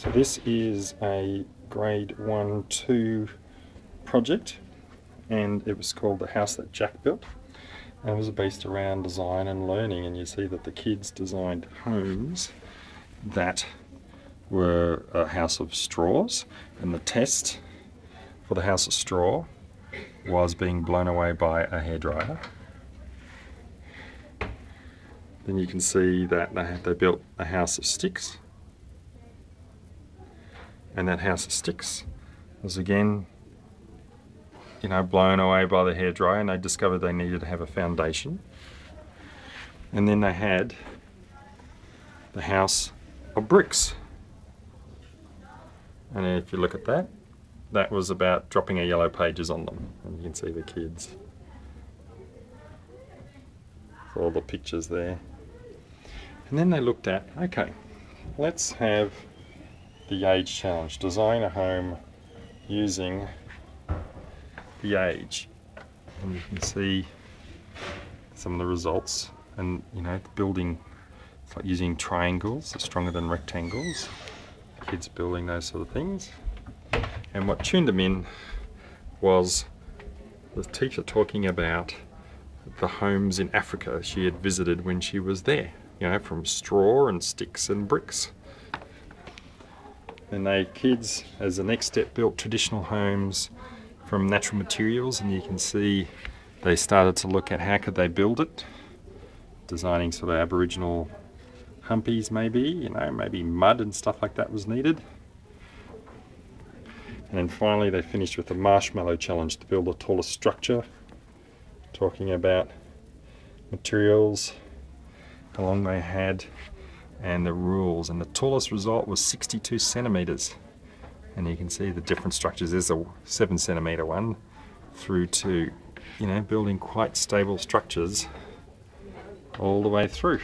So this is a grade 1 2 project and it was called The House That Jack Built. And it was based around design and learning and you see that the kids designed homes that were a house of straws and the test for the house of straw was being blown away by a hairdryer. Then you can see that they, they built a house of sticks and that house of sticks was again you know blown away by the hairdryer and they discovered they needed to have a foundation. And then they had the house of bricks. And if you look at that that was about dropping a yellow pages on them. And you can see the kids. All the pictures there. And then they looked at okay let's have the age challenge. Design a home using the age. And you can see some of the results and you know building it's like using triangles are stronger than rectangles kids building those sort of things and what tuned them in was the teacher talking about the homes in Africa she had visited when she was there you know from straw and sticks and bricks and they kids, as the next step, built traditional homes from natural materials, and you can see they started to look at how could they build it, designing sort of Aboriginal humpies maybe, you know, maybe mud and stuff like that was needed. And then finally they finished with the marshmallow challenge to build the tallest structure, talking about materials, how long they had, and the rules. And the tallest result was 62 centimeters. And you can see the different structures. There's a 7 centimeter one through to you know building quite stable structures all the way through